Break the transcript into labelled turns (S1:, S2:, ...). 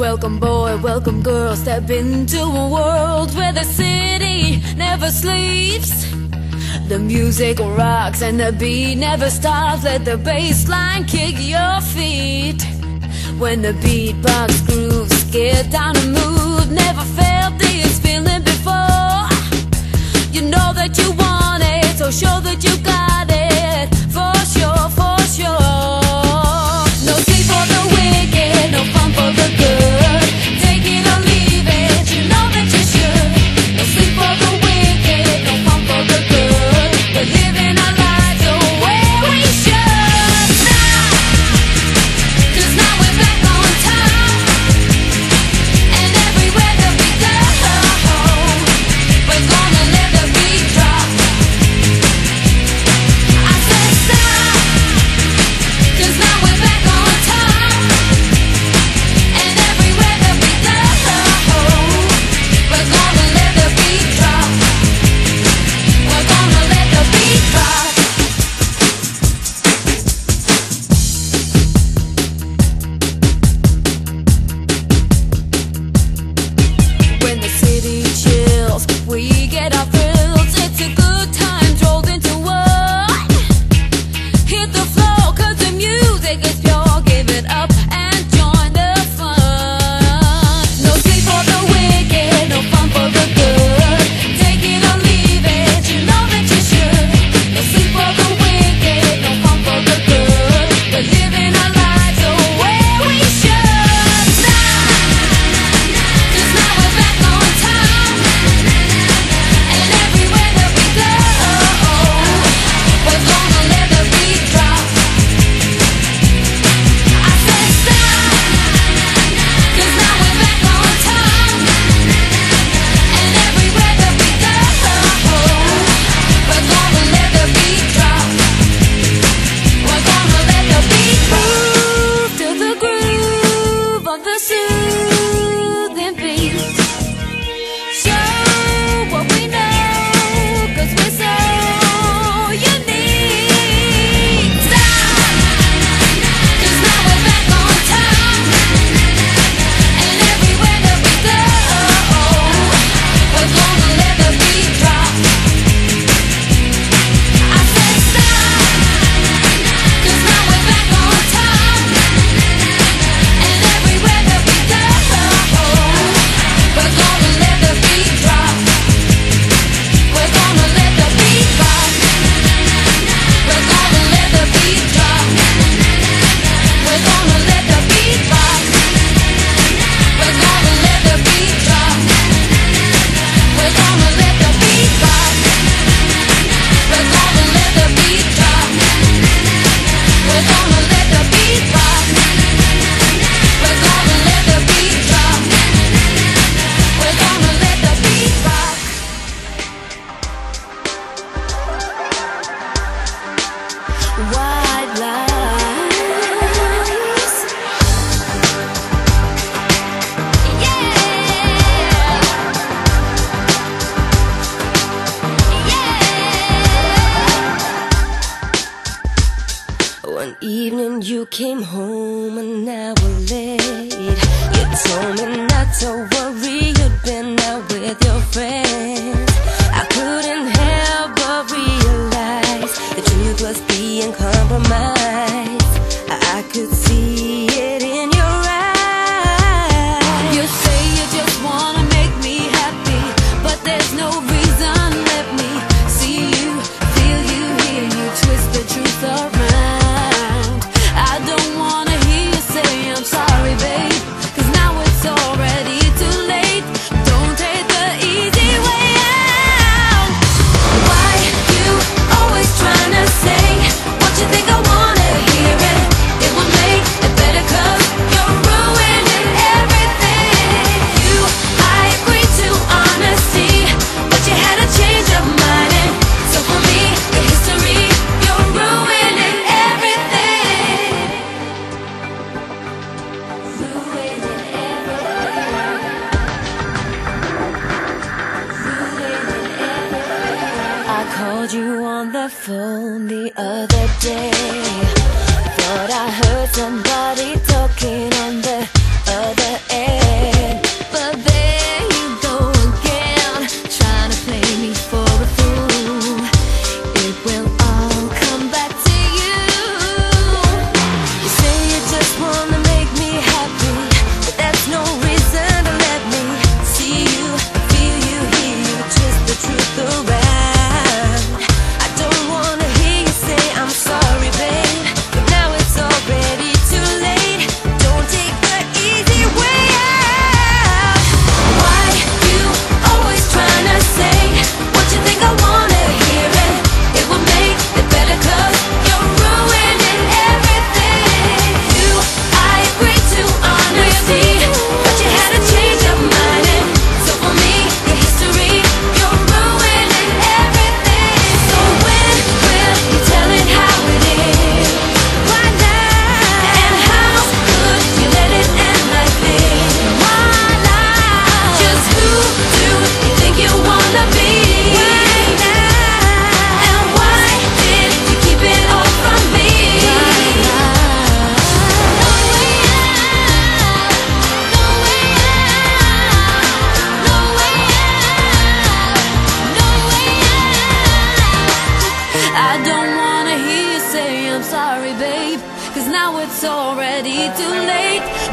S1: Welcome boy, welcome girl, step into a world where the city never sleeps. The music rocks and the beat never stops, let the bass line kick your feet. When the beatbox grooves You
S2: came home
S1: and now
S2: called you on the phone the other day. Thought I heard somebody now it's already too late.